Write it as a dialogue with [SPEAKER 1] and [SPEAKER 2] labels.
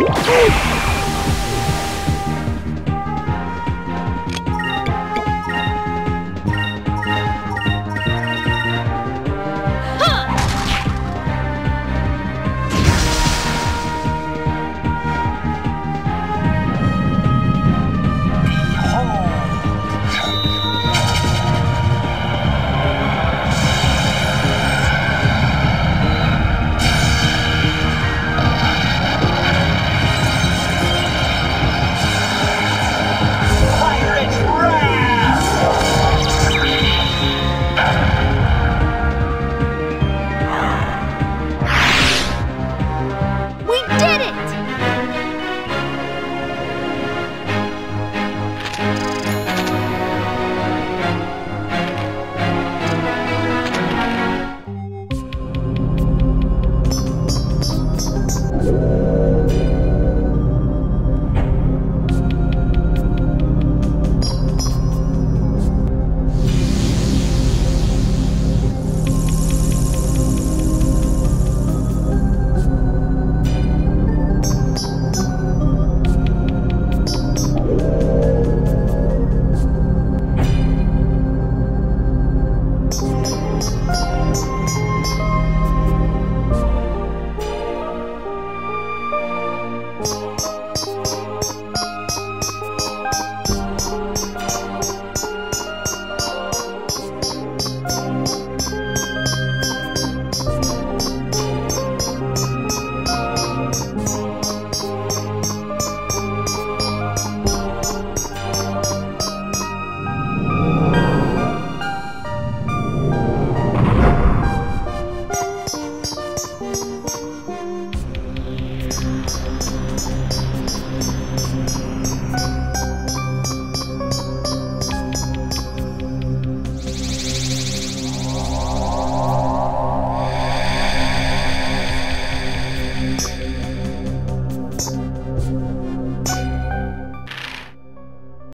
[SPEAKER 1] Oh!